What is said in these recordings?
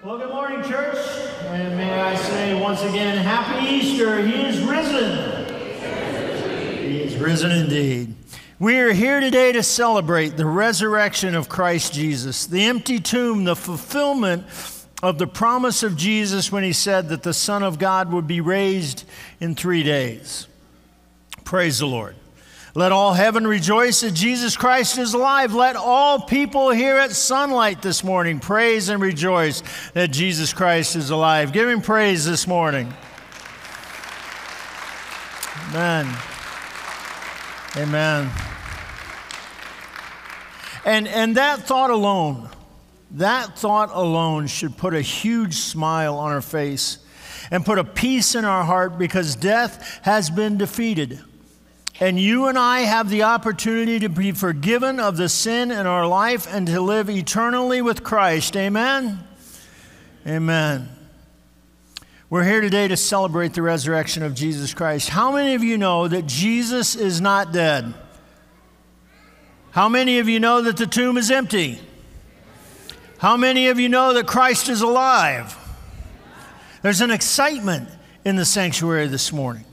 Well, good morning, church. And may I say once again, Happy Easter. He is risen. He is risen indeed. We are here today to celebrate the resurrection of Christ Jesus, the empty tomb, the fulfillment of the promise of Jesus when he said that the Son of God would be raised in three days. Praise the Lord. Let all heaven rejoice that Jesus Christ is alive. Let all people here at Sonlight this morning praise and rejoice that Jesus Christ is alive. Give him praise this morning. Amen. Amen. And, and that thought alone, that thought alone should put a huge smile on our face and put a peace in our heart because death has been defeated. And you and I have the opportunity to be forgiven of the sin in our life and to live eternally with Christ. Amen? Amen. We're here today to celebrate the resurrection of Jesus Christ. How many of you know that Jesus is not dead? How many of you know that the tomb is empty? How many of you know that Christ is alive? There's an excitement in the sanctuary this morning.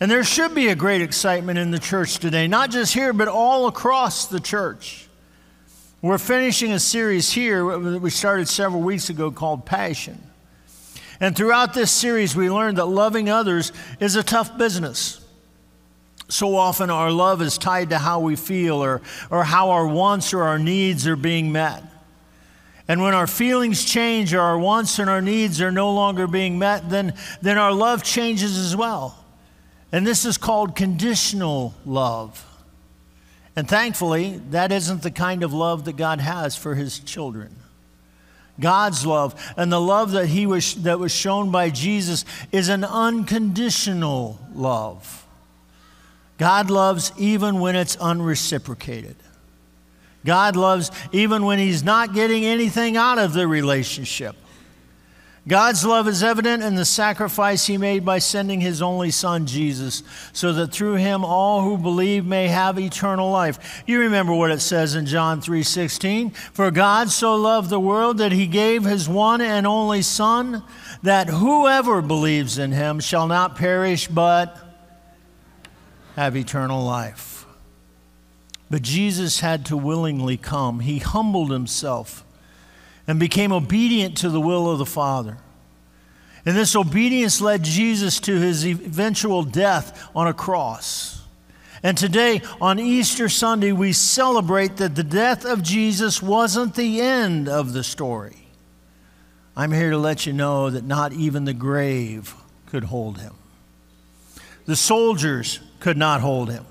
And there should be a great excitement in the church today, not just here, but all across the church. We're finishing a series here that we started several weeks ago called Passion. And throughout this series, we learned that loving others is a tough business. So often, our love is tied to how we feel or, or how our wants or our needs are being met. And when our feelings change or our wants and our needs are no longer being met, then, then our love changes as well. And this is called conditional love. And thankfully, that isn't the kind of love that God has for his children. God's love and the love that he was that was shown by Jesus is an unconditional love. God loves even when it's unreciprocated. God loves even when he's not getting anything out of the relationship. God's love is evident in the sacrifice he made by sending his only son Jesus so that through him all who believe may have eternal life. You remember what it says in John 3:16, "For God so loved the world that he gave his one and only son that whoever believes in him shall not perish but have eternal life." But Jesus had to willingly come. He humbled himself and became obedient to the will of the Father. And this obedience led Jesus to his eventual death on a cross. And today, on Easter Sunday, we celebrate that the death of Jesus wasn't the end of the story. I'm here to let you know that not even the grave could hold him. The soldiers could not hold him.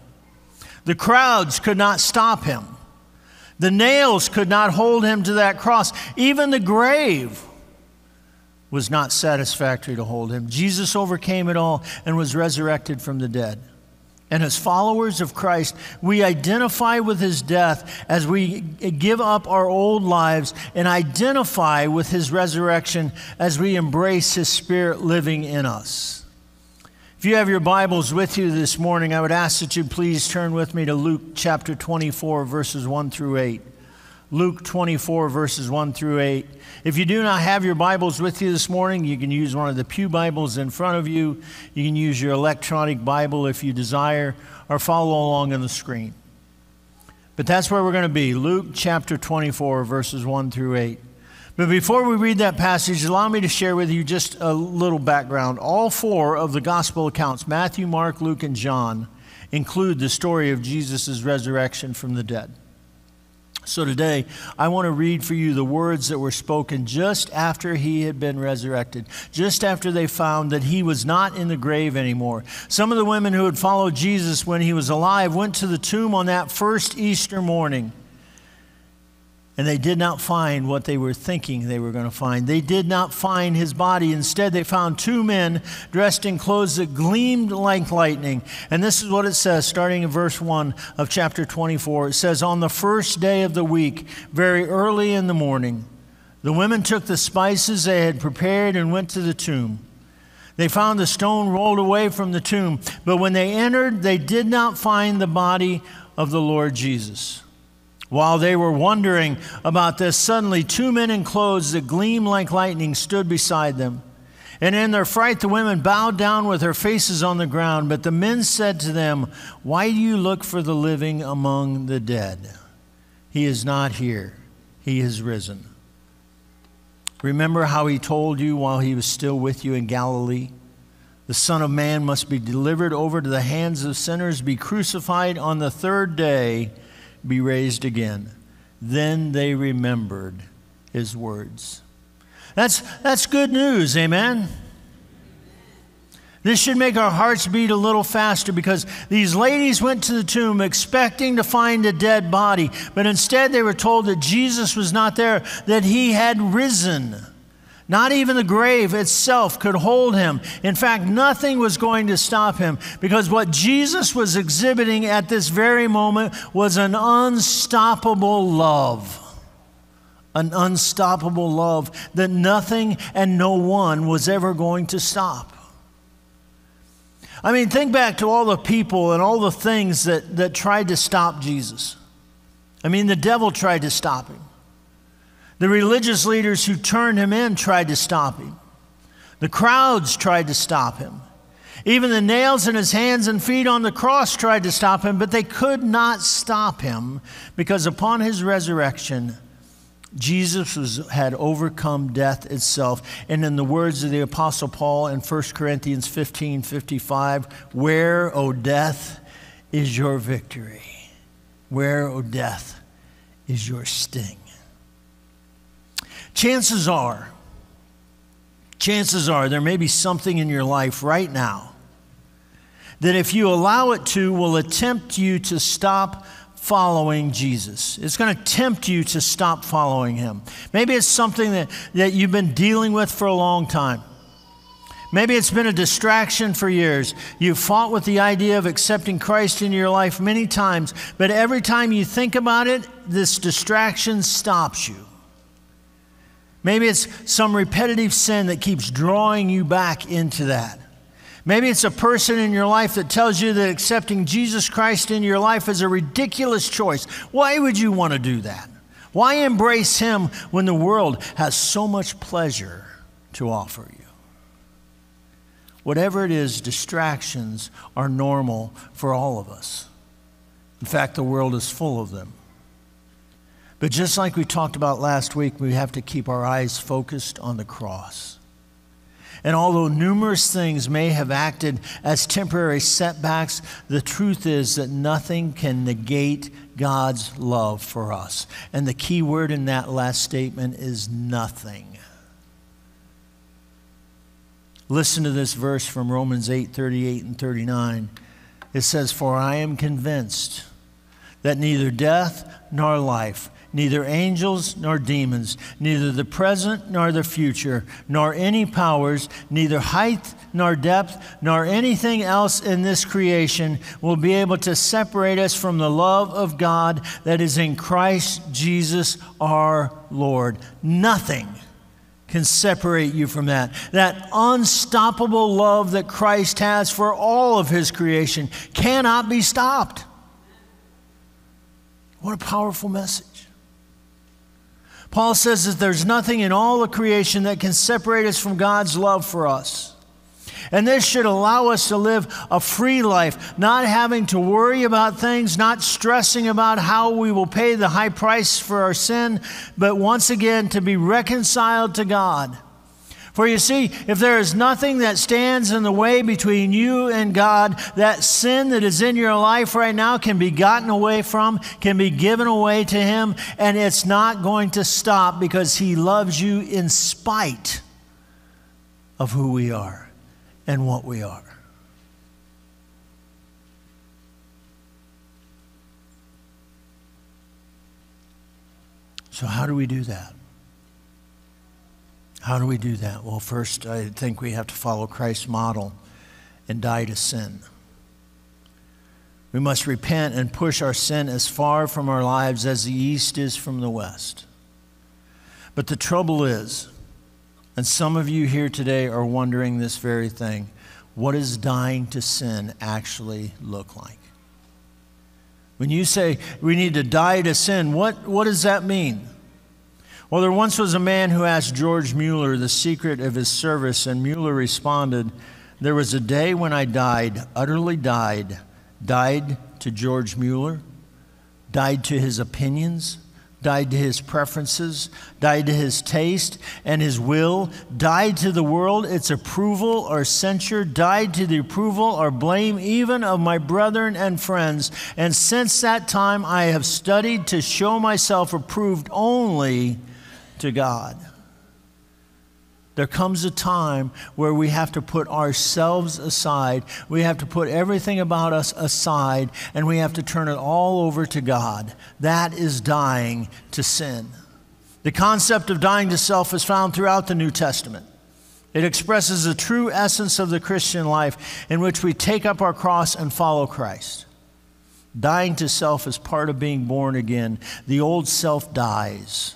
The crowds could not stop him. The nails could not hold him to that cross. Even the grave was not satisfactory to hold him. Jesus overcame it all and was resurrected from the dead. And as followers of Christ, we identify with his death as we give up our old lives and identify with his resurrection as we embrace his spirit living in us. If you have your Bibles with you this morning, I would ask that you please turn with me to Luke chapter 24, verses 1 through 8. Luke 24, verses 1 through 8. If you do not have your Bibles with you this morning, you can use one of the Pew Bibles in front of you. You can use your electronic Bible if you desire, or follow along on the screen. But that's where we're going to be Luke chapter 24, verses 1 through 8. But before we read that passage, allow me to share with you just a little background. All four of the gospel accounts, Matthew, Mark, Luke, and John, include the story of Jesus' resurrection from the dead. So today, I want to read for you the words that were spoken just after he had been resurrected, just after they found that he was not in the grave anymore. Some of the women who had followed Jesus when he was alive went to the tomb on that first Easter morning and they did not find what they were thinking they were going to find. They did not find his body. Instead, they found two men dressed in clothes that gleamed like lightning. And this is what it says, starting in verse 1 of chapter 24. It says, On the first day of the week, very early in the morning, the women took the spices they had prepared and went to the tomb. They found the stone rolled away from the tomb, but when they entered, they did not find the body of the Lord Jesus. While they were wondering about this, suddenly two men in clothes that gleam like lightning stood beside them. And in their fright, the women bowed down with their faces on the ground. But the men said to them, Why do you look for the living among the dead? He is not here, he is risen. Remember how he told you while he was still with you in Galilee? The Son of Man must be delivered over to the hands of sinners, be crucified on the third day be raised again. Then they remembered his words. That's, that's good news, amen? This should make our hearts beat a little faster because these ladies went to the tomb expecting to find a dead body, but instead they were told that Jesus was not there, that he had risen. Not even the grave itself could hold him. In fact, nothing was going to stop him because what Jesus was exhibiting at this very moment was an unstoppable love. An unstoppable love that nothing and no one was ever going to stop. I mean, think back to all the people and all the things that, that tried to stop Jesus. I mean, the devil tried to stop him. The religious leaders who turned him in tried to stop him. The crowds tried to stop him. Even the nails in his hands and feet on the cross tried to stop him, but they could not stop him because upon his resurrection, Jesus was, had overcome death itself. And in the words of the Apostle Paul in 1 Corinthians 15 55, where, O death, is your victory? Where, O death, is your sting? Chances are, chances are there may be something in your life right now that if you allow it to will attempt you to stop following Jesus. It's going to tempt you to stop following him. Maybe it's something that, that you've been dealing with for a long time. Maybe it's been a distraction for years. You've fought with the idea of accepting Christ in your life many times, but every time you think about it, this distraction stops you. Maybe it's some repetitive sin that keeps drawing you back into that. Maybe it's a person in your life that tells you that accepting Jesus Christ in your life is a ridiculous choice. Why would you want to do that? Why embrace Him when the world has so much pleasure to offer you? Whatever it is, distractions are normal for all of us. In fact, the world is full of them. But just like we talked about last week, we have to keep our eyes focused on the cross. And although numerous things may have acted as temporary setbacks, the truth is that nothing can negate God's love for us. And the key word in that last statement is nothing. Listen to this verse from Romans 8 38 and 39. It says, For I am convinced that neither death nor life neither angels nor demons, neither the present nor the future, nor any powers, neither height nor depth, nor anything else in this creation will be able to separate us from the love of God that is in Christ Jesus our Lord. Nothing can separate you from that. That unstoppable love that Christ has for all of his creation cannot be stopped. What a powerful message. Paul says that there's nothing in all of creation that can separate us from God's love for us. And this should allow us to live a free life, not having to worry about things, not stressing about how we will pay the high price for our sin, but once again to be reconciled to God. For you see, if there is nothing that stands in the way between you and God, that sin that is in your life right now can be gotten away from, can be given away to Him, and it's not going to stop because He loves you in spite of who we are and what we are. So, how do we do that? How do we do that? Well, first, I think we have to follow Christ's model and die to sin. We must repent and push our sin as far from our lives as the east is from the west. But the trouble is, and some of you here today are wondering this very thing what does dying to sin actually look like? When you say we need to die to sin, what, what does that mean? Well, there once was a man who asked George Mueller the secret of his service, and Mueller responded, There was a day when I died, utterly died, died to George Mueller, died to his opinions, died to his preferences, died to his taste and his will, died to the world, its approval or censure, died to the approval or blame even of my brethren and friends. And since that time, I have studied to show myself approved only to God. There comes a time where we have to put ourselves aside. We have to put everything about us aside, and we have to turn it all over to God. That is dying to sin. The concept of dying to self is found throughout the New Testament. It expresses the true essence of the Christian life in which we take up our cross and follow Christ. Dying to self is part of being born again. The old self dies,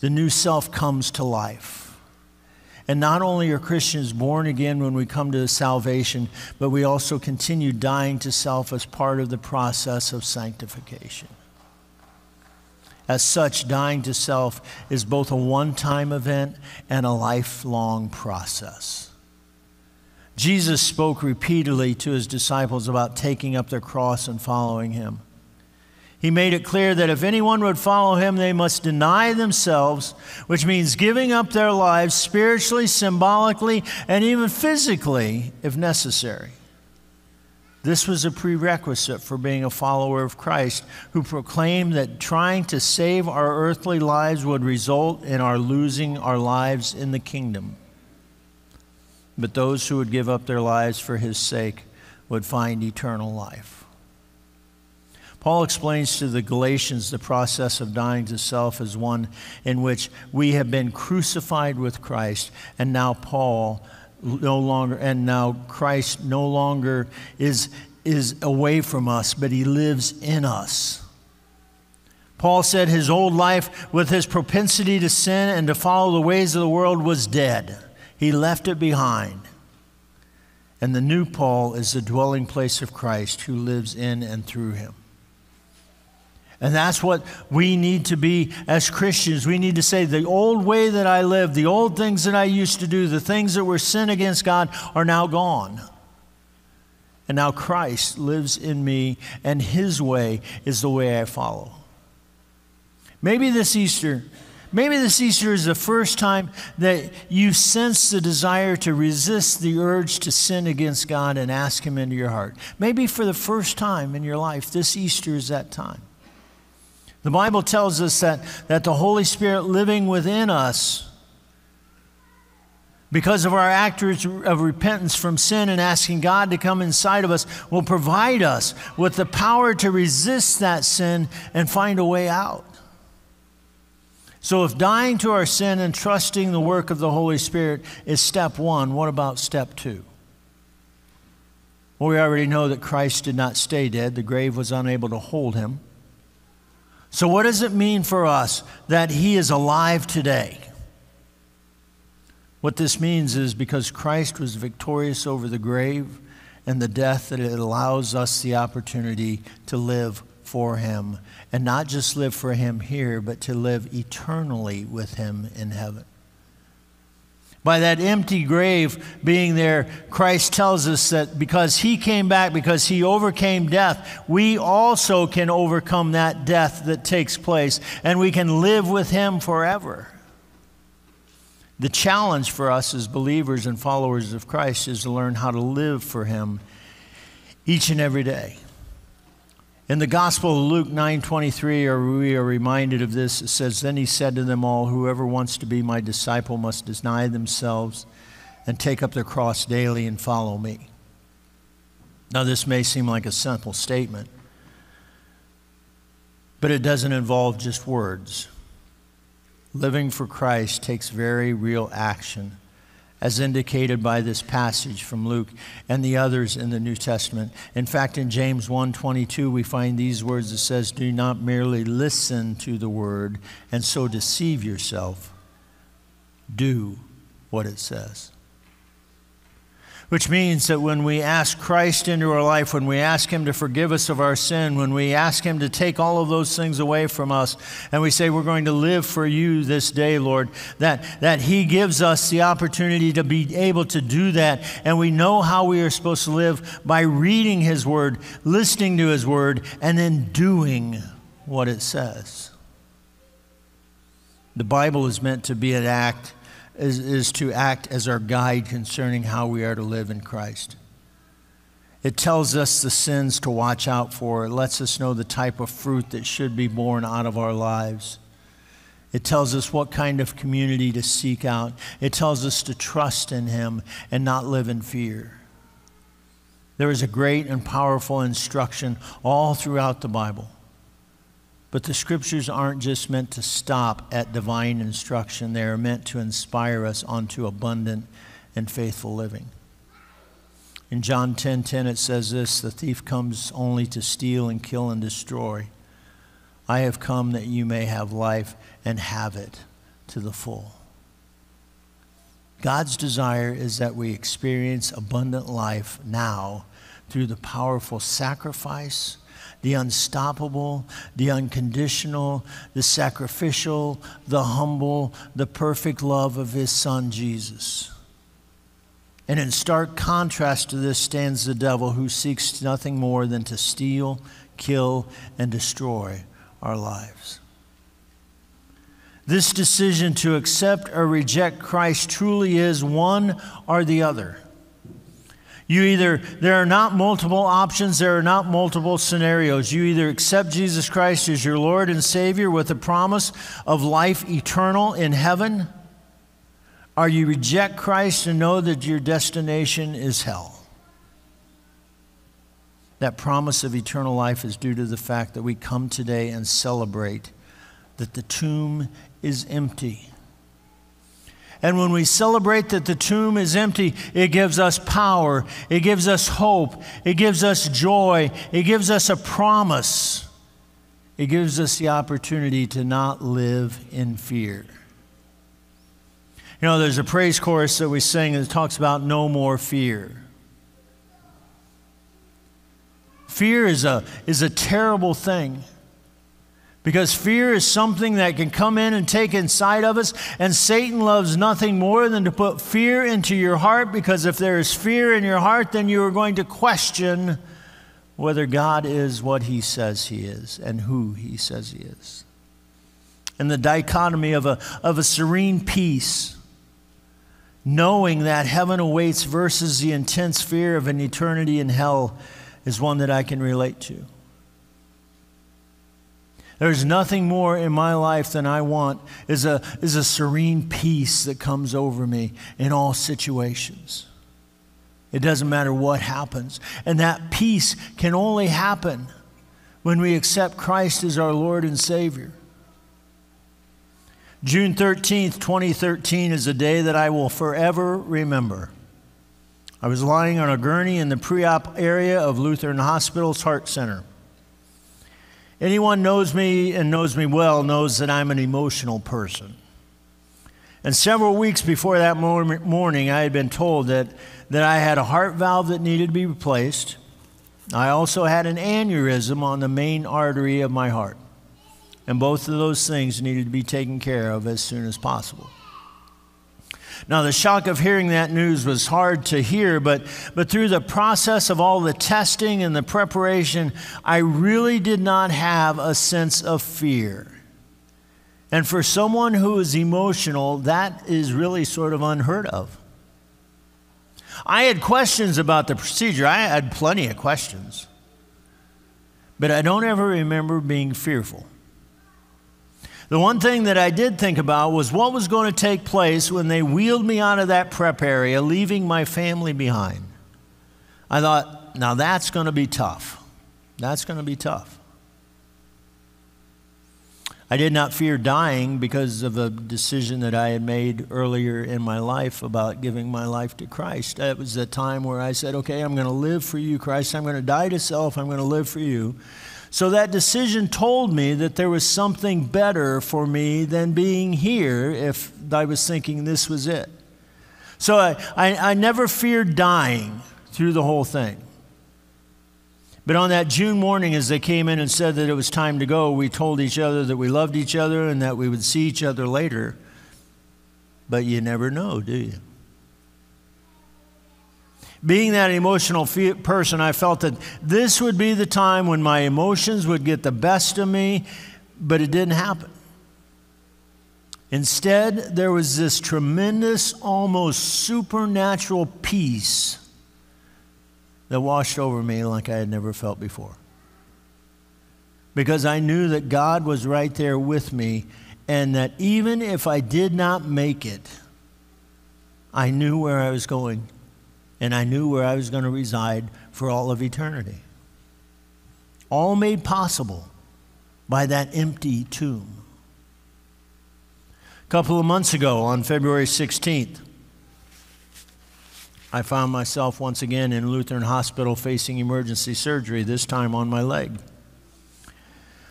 the new self comes to life. And not only are Christians born again when we come to salvation, but we also continue dying to self as part of the process of sanctification. As such, dying to self is both a one time event and a lifelong process. Jesus spoke repeatedly to his disciples about taking up their cross and following him. He made it clear that if anyone would follow him, they must deny themselves, which means giving up their lives spiritually, symbolically, and even physically if necessary. This was a prerequisite for being a follower of Christ, who proclaimed that trying to save our earthly lives would result in our losing our lives in the kingdom. But those who would give up their lives for his sake would find eternal life. Paul explains to the Galatians the process of dying to self as one in which we have been crucified with Christ, and now Paul no longer, and now Christ no longer is, is away from us, but he lives in us. Paul said his old life, with his propensity to sin and to follow the ways of the world, was dead. He left it behind. And the new Paul is the dwelling place of Christ who lives in and through him. And that's what we need to be as Christians. We need to say, the old way that I lived, the old things that I used to do, the things that were sin against God are now gone. And now Christ lives in me, and his way is the way I follow. Maybe this Easter, maybe this Easter is the first time that you sense the desire to resist the urge to sin against God and ask him into your heart. Maybe for the first time in your life, this Easter is that time. The Bible tells us that, that the Holy Spirit living within us, because of our act of repentance from sin and asking God to come inside of us, will provide us with the power to resist that sin and find a way out. So, if dying to our sin and trusting the work of the Holy Spirit is step one, what about step two? Well, we already know that Christ did not stay dead, the grave was unable to hold him. So, what does it mean for us that He is alive today? What this means is because Christ was victorious over the grave and the death, that it allows us the opportunity to live for Him. And not just live for Him here, but to live eternally with Him in heaven. By that empty grave being there, Christ tells us that because he came back, because he overcame death, we also can overcome that death that takes place, and we can live with him forever. The challenge for us as believers and followers of Christ is to learn how to live for him each and every day. In the Gospel of Luke 9:23, we are reminded of this. It says, "Then he said to them all, whoever wants to be my disciple must deny themselves and take up their cross daily and follow me." Now, this may seem like a simple statement, but it doesn't involve just words. Living for Christ takes very real action as indicated by this passage from Luke and the others in the New Testament. In fact, in James 1:22 we find these words it says, "Do not merely listen to the word and so deceive yourself. Do what it says." Which means that when we ask Christ into our life, when we ask Him to forgive us of our sin, when we ask Him to take all of those things away from us, and we say, We're going to live for you this day, Lord, that, that He gives us the opportunity to be able to do that. And we know how we are supposed to live by reading His Word, listening to His Word, and then doing what it says. The Bible is meant to be an act is, is to act as our guide concerning how we are to live in Christ. It tells us the sins to watch out for. It lets us know the type of fruit that should be born out of our lives. It tells us what kind of community to seek out. It tells us to trust in Him and not live in fear. There is a great and powerful instruction all throughout the Bible. But the scriptures aren't just meant to stop at divine instruction, they are meant to inspire us onto abundant and faithful living. In John 10:10 10, 10, it says this, the thief comes only to steal and kill and destroy. I have come that you may have life and have it to the full. God's desire is that we experience abundant life now through the powerful sacrifice the unstoppable, the unconditional, the sacrificial, the humble, the perfect love of his son Jesus. And in stark contrast to this stands the devil who seeks nothing more than to steal, kill, and destroy our lives. This decision to accept or reject Christ truly is one or the other. You either, there are not multiple options, there are not multiple scenarios. You either accept Jesus Christ as your Lord and Savior with the promise of life eternal in heaven, or you reject Christ and know that your destination is hell. That promise of eternal life is due to the fact that we come today and celebrate that the tomb is empty. And when we celebrate that the tomb is empty, it gives us power, it gives us hope, it gives us joy, it gives us a promise. It gives us the opportunity to not live in fear. You know, there's a praise chorus that we sing that talks about no more fear. Fear is a, is a terrible thing. Because fear is something that can come in and take inside of us, and Satan loves nothing more than to put fear into your heart. Because if there is fear in your heart, then you are going to question whether God is what he says he is and who he says he is. And the dichotomy of a, of a serene peace, knowing that heaven awaits versus the intense fear of an eternity in hell, is one that I can relate to. There's nothing more in my life than I want is a, is a serene peace that comes over me in all situations. It doesn't matter what happens. And that peace can only happen when we accept Christ as our Lord and Savior. June 13th, 2013 is a day that I will forever remember. I was lying on a gurney in the pre op area of Lutheran Hospital's Heart Center. Anyone knows me and knows me well knows that I'm an emotional person. And several weeks before that morning, I had been told that, that I had a heart valve that needed to be replaced. I also had an aneurysm on the main artery of my heart. And both of those things needed to be taken care of as soon as possible. Now, the shock of hearing that news was hard to hear, but, but through the process of all the testing and the preparation, I really did not have a sense of fear. And for someone who is emotional, that is really sort of unheard of. I had questions about the procedure, I had plenty of questions, but I don't ever remember being fearful. The one thing that I did think about was what was going to take place when they wheeled me out of that prep area, leaving my family behind. I thought, now that's going to be tough. That's going to be tough. I did not fear dying because of a decision that I had made earlier in my life about giving my life to Christ. That was the time where I said, okay, I'm going to live for you, Christ. I'm going to die to self. I'm going to live for you. So that decision told me that there was something better for me than being here if I was thinking this was it. So I, I, I never feared dying through the whole thing. But on that June morning, as they came in and said that it was time to go, we told each other that we loved each other and that we would see each other later. But you never know, do you? Being that emotional person, I felt that this would be the time when my emotions would get the best of me, but it didn't happen. Instead, there was this tremendous, almost supernatural peace that washed over me like I had never felt before. Because I knew that God was right there with me, and that even if I did not make it, I knew where I was going, and I knew where I was going to reside for all of eternity. All made possible by that empty tomb. A couple of months ago, on February 16th, I found myself once again in Lutheran Hospital facing emergency surgery, this time on my leg.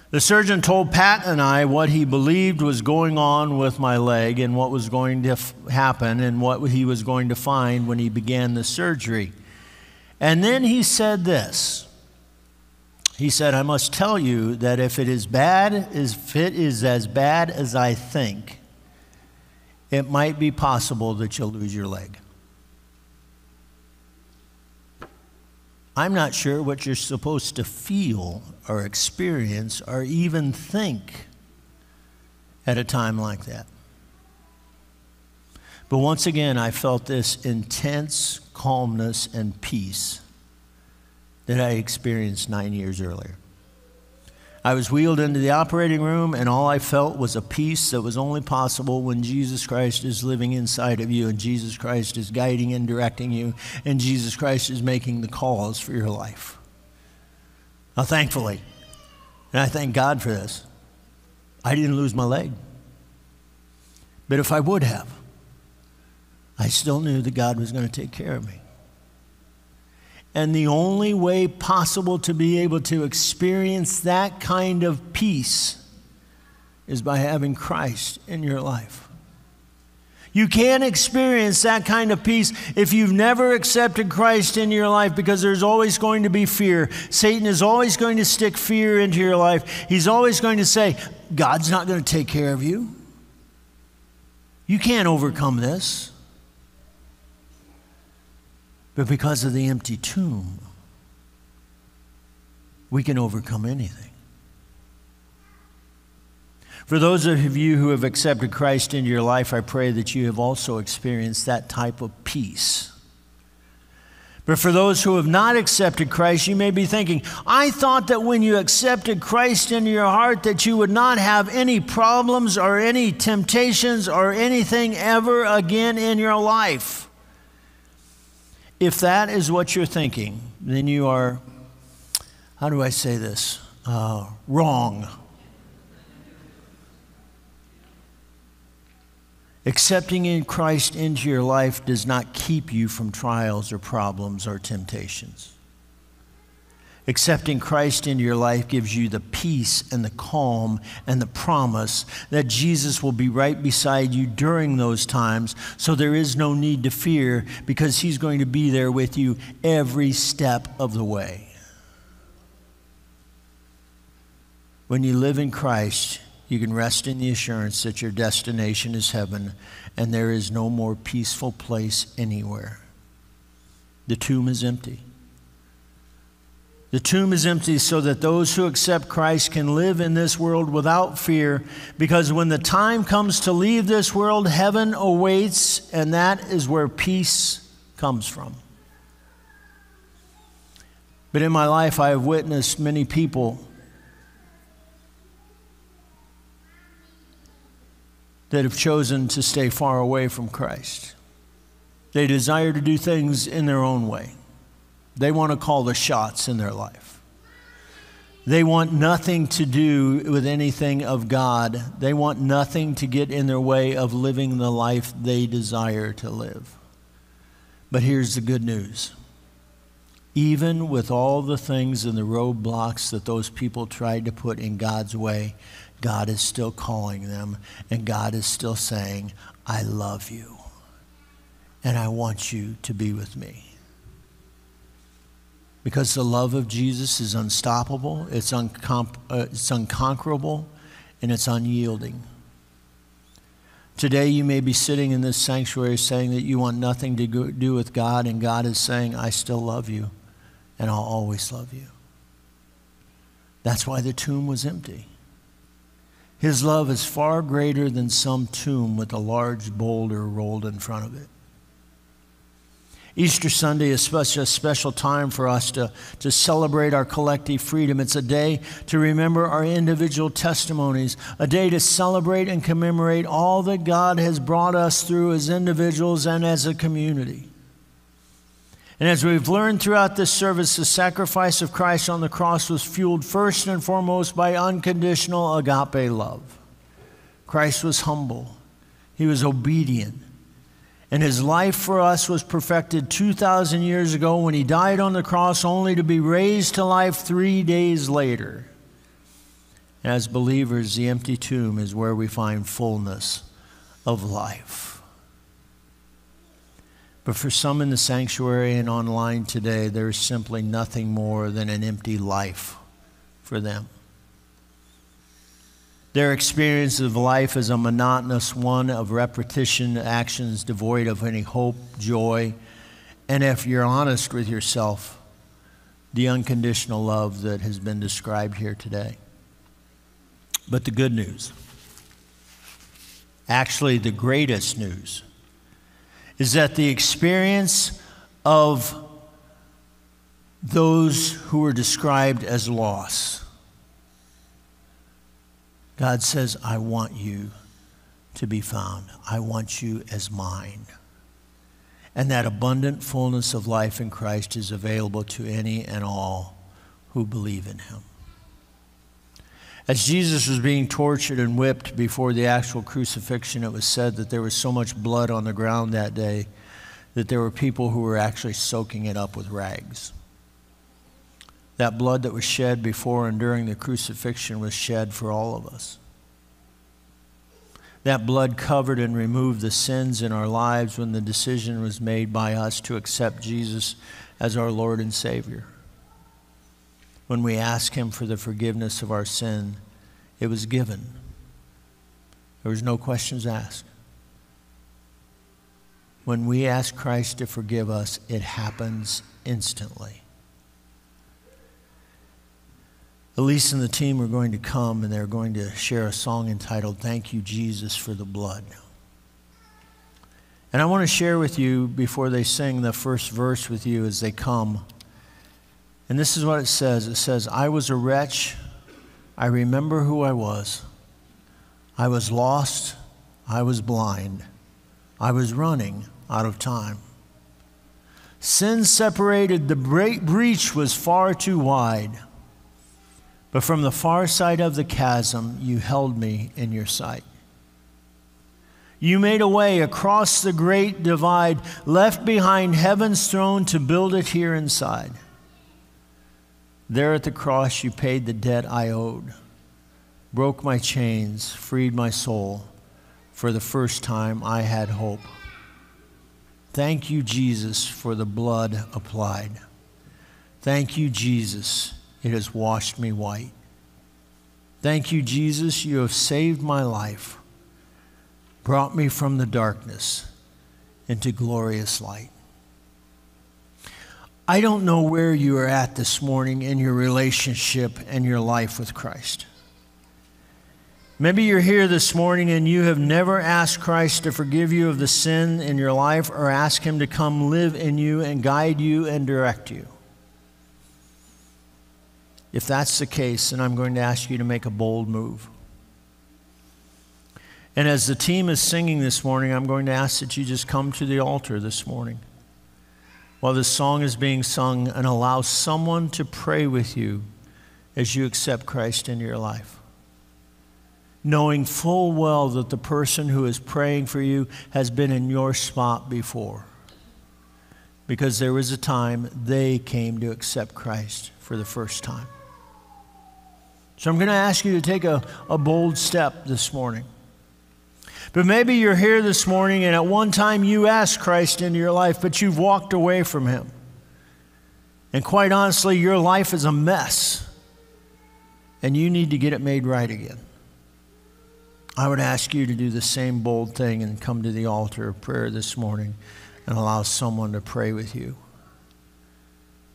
The surgeon told Pat and I what he believed was going on with my leg and what was going to f- happen and what he was going to find when he began the surgery. And then he said this. He said, I must tell you that if it is bad, if it is as bad as I think, it might be possible that you'll lose your leg. I'm not sure what you're supposed to feel or experience or even think at a time like that. But once again, I felt this intense calmness and peace that I experienced nine years earlier. I was wheeled into the operating room, and all I felt was a peace that was only possible when Jesus Christ is living inside of you, and Jesus Christ is guiding and directing you, and Jesus Christ is making the calls for your life. Now, thankfully, and I thank God for this, I didn't lose my leg. But if I would have, I still knew that God was going to take care of me. And the only way possible to be able to experience that kind of peace is by having Christ in your life. You can't experience that kind of peace if you've never accepted Christ in your life because there's always going to be fear. Satan is always going to stick fear into your life. He's always going to say, God's not going to take care of you. You can't overcome this but because of the empty tomb, we can overcome anything. For those of you who have accepted Christ into your life, I pray that you have also experienced that type of peace. But for those who have not accepted Christ, you may be thinking, I thought that when you accepted Christ into your heart that you would not have any problems or any temptations or anything ever again in your life. If that is what you're thinking, then you are, how do I say this? Uh, wrong. Accepting in Christ into your life does not keep you from trials or problems or temptations. Accepting Christ into your life gives you the peace and the calm and the promise that Jesus will be right beside you during those times. So there is no need to fear because he's going to be there with you every step of the way. When you live in Christ, you can rest in the assurance that your destination is heaven and there is no more peaceful place anywhere. The tomb is empty. The tomb is empty so that those who accept Christ can live in this world without fear, because when the time comes to leave this world, heaven awaits, and that is where peace comes from. But in my life, I have witnessed many people that have chosen to stay far away from Christ. They desire to do things in their own way. They want to call the shots in their life. They want nothing to do with anything of God. They want nothing to get in their way of living the life they desire to live. But here's the good news. Even with all the things and the roadblocks that those people tried to put in God's way, God is still calling them, and God is still saying, I love you and I want you to be with me. Because the love of Jesus is unstoppable, it's, uncom- uh, it's unconquerable, and it's unyielding. Today, you may be sitting in this sanctuary saying that you want nothing to do with God, and God is saying, I still love you, and I'll always love you. That's why the tomb was empty. His love is far greater than some tomb with a large boulder rolled in front of it. Easter Sunday is such a special time for us to, to celebrate our collective freedom. It's a day to remember our individual testimonies, a day to celebrate and commemorate all that God has brought us through as individuals and as a community. And as we've learned throughout this service, the sacrifice of Christ on the cross was fueled first and foremost by unconditional agape love. Christ was humble, he was obedient. And his life for us was perfected 2,000 years ago when he died on the cross, only to be raised to life three days later. As believers, the empty tomb is where we find fullness of life. But for some in the sanctuary and online today, there is simply nothing more than an empty life for them. Their experience of life is a monotonous one of repetition, actions devoid of any hope, joy, and if you're honest with yourself, the unconditional love that has been described here today. But the good news, actually, the greatest news, is that the experience of those who are described as lost God says, I want you to be found. I want you as mine. And that abundant fullness of life in Christ is available to any and all who believe in him. As Jesus was being tortured and whipped before the actual crucifixion, it was said that there was so much blood on the ground that day that there were people who were actually soaking it up with rags. That blood that was shed before and during the crucifixion was shed for all of us. That blood covered and removed the sins in our lives when the decision was made by us to accept Jesus as our Lord and Savior. When we asked Him for the forgiveness of our sin, it was given. There was no questions asked. When we ask Christ to forgive us, it happens instantly. Elise and the team are going to come and they're going to share a song entitled Thank You, Jesus, for the Blood. And I want to share with you before they sing the first verse with you as they come. And this is what it says it says, I was a wretch. I remember who I was. I was lost. I was blind. I was running out of time. Sin separated, the great breach was far too wide. But from the far side of the chasm, you held me in your sight. You made a way across the great divide, left behind heaven's throne to build it here inside. There at the cross, you paid the debt I owed, broke my chains, freed my soul. For the first time, I had hope. Thank you, Jesus, for the blood applied. Thank you, Jesus it has washed me white. Thank you, Jesus. You have saved my life, brought me from the darkness into glorious light. I don't know where you are at this morning in your relationship and your life with Christ. Maybe you're here this morning and you have never asked Christ to forgive you of the sin in your life or ask Him to come live in you and guide you and direct you. If that's the case, then I'm going to ask you to make a bold move. And as the team is singing this morning, I'm going to ask that you just come to the altar this morning while this song is being sung and allow someone to pray with you as you accept Christ into your life. Knowing full well that the person who is praying for you has been in your spot before. Because there was a time they came to accept Christ for the first time. So I'm going to ask you to take a, a bold step this morning. But maybe you're here this morning and at one time you asked Christ into your life, but you've walked away from him. And quite honestly, your life is a mess. And you need to get it made right again. I would ask you to do the same bold thing and come to the altar of prayer this morning and allow someone to pray with you.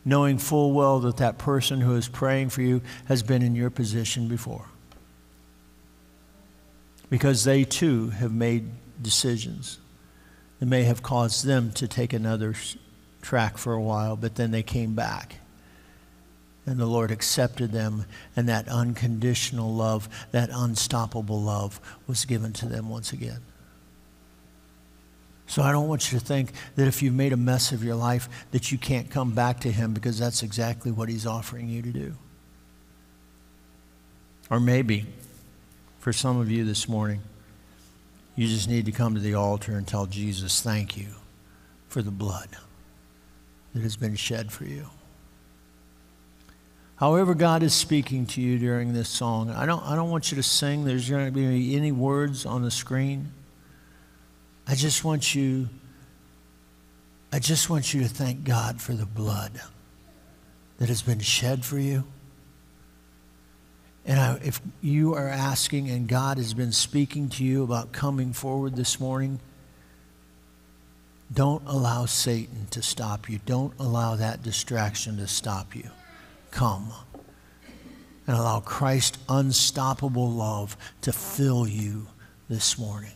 Knowing full well that that person who is praying for you has been in your position before. Because they too have made decisions that may have caused them to take another track for a while, but then they came back and the Lord accepted them, and that unconditional love, that unstoppable love, was given to them once again. So I don't want you to think that if you've made a mess of your life that you can't come back to him because that's exactly what he's offering you to do. Or maybe for some of you this morning, you just need to come to the altar and tell Jesus, thank you for the blood that has been shed for you. However, God is speaking to you during this song, I don't, I don't want you to sing. There's going to be any words on the screen. I just want you, I just want you to thank God for the blood that has been shed for you. And I, if you are asking and God has been speaking to you about coming forward this morning, don't allow Satan to stop you. Don't allow that distraction to stop you come and allow Christ's unstoppable love to fill you this morning.